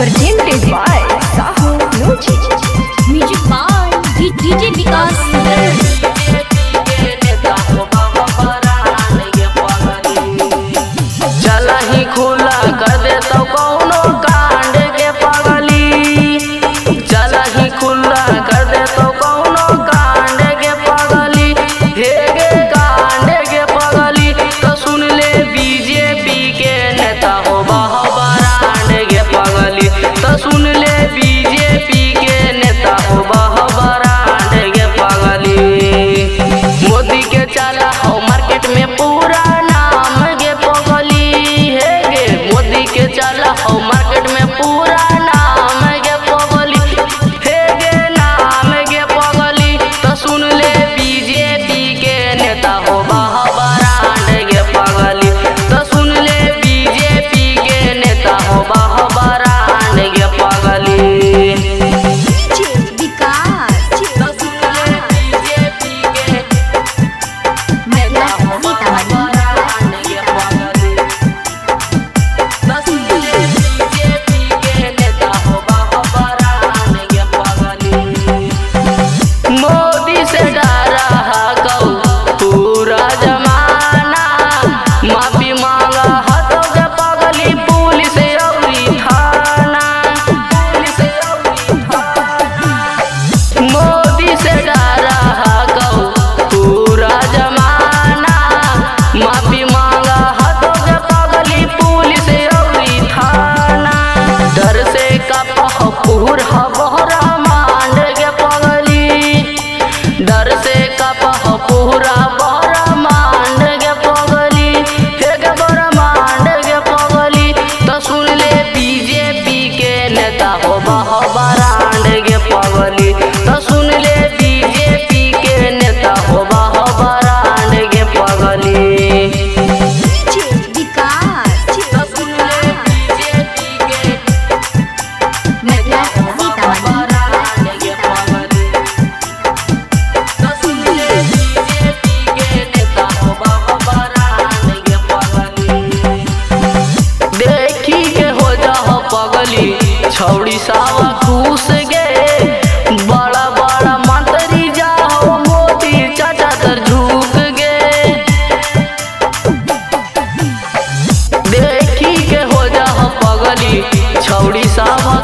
presented by Sahu Logic. Music by DJ Vikas. पुराना छौड़ी सावा